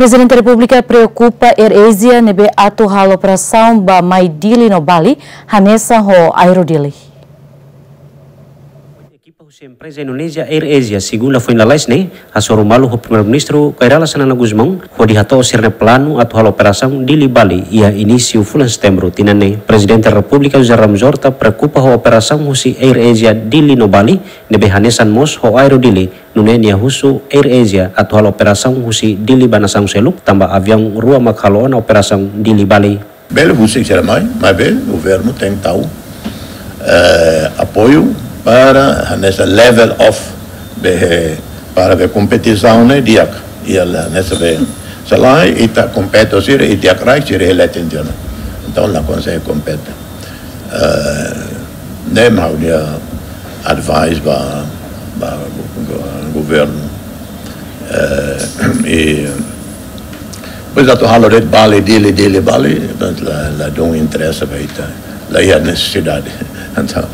Presidente da República preocupa AirAsia nebe atu hal operação ba mai dili no Bali, hanesa ho aerodili. Equipa husi empresa Indonesia AirAsia segunda foi na lesne asoro malu ho primeiro-ministro Kairala Sanana Guzmão ho dihato sirne plano atu hal operação dili Bali ia início bulan setembro. Tinane Presidente da República José Ramos Horta preocupa ho operação husi AirAsia dili no Bali nebe hanesan mos ho aerodili nune nia husu AirAsia atu hal operação husi dili banasang seluk tambah avião rua makhalo na operação dili Bali. Belo você que mais, mas bem, o governo tem tal eh, apoio para nessa level of para a competição né dia e nessa vez se lá e tá compete o sir e dia crai sir ele atende então lá consegue compete. Eh, né mas dia advise ba ba governo. Eh, e Pois a tua de Bali, dele, dele, Bali, portanto, lá, lá não interessa, feita, lá é necessidade. Então,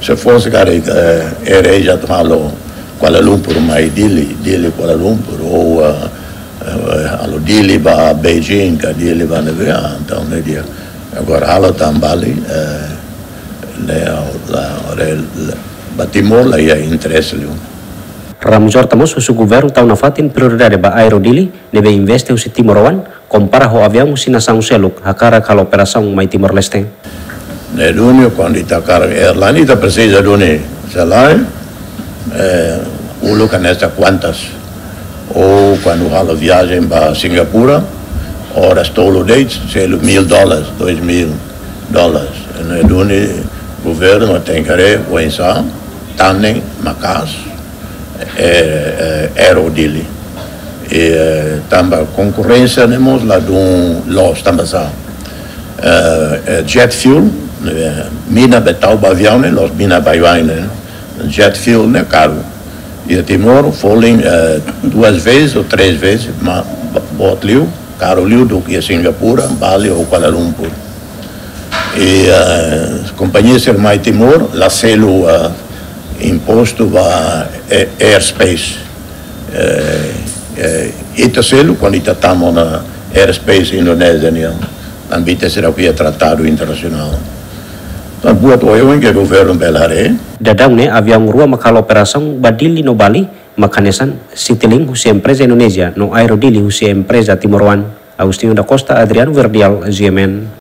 se fosse, cara, era já falo Kuala Lumpur, mas dele, dele Kuala Lumpur, ou uh, uh, alo dele para Beijing, que dele para Nevea, então, né, dia. Agora, alo tam Bali, né, lá, lá, Timor, lá é interesse, viu? Ramos Horta mos su governo tau fatin prioridade ba aerodili nebe investe usi Timor Wan compara ho avião usi nasang seluk hakara kala operação mai Timor Leste. Ne dunio quando ita cara airline ita precisa duni salai eh ulu canesta quantas ou quando hala viagem para Singapura ora stolo dates selo mil dólares dois mil dólares duni governo tem que pensar tanem macas é, é, aerodili. E eh, tamba concorrência temos lá de um loss tamba sa uh, jet fuel mina betal né los mina baiaine jet fuel né caro e a Timor uh, duas vezes ou três vezes mas bot liu caro liu do que a Singapura Bali ou Kuala Lumpur e uh, companhia ser mais Timor lá selo imposto a airspace. Ita selo quando tamo na airspace Indonésia né, ambita será é tratado internacional. Então, buat eu que o governo belare. Dadang ne avião rua makal operação badili no Bali makanesan sitiling husi empresa Indonesia no aerodili husi empresa Timor One. Agustinho da Costa, Adriano Verdial, GMN.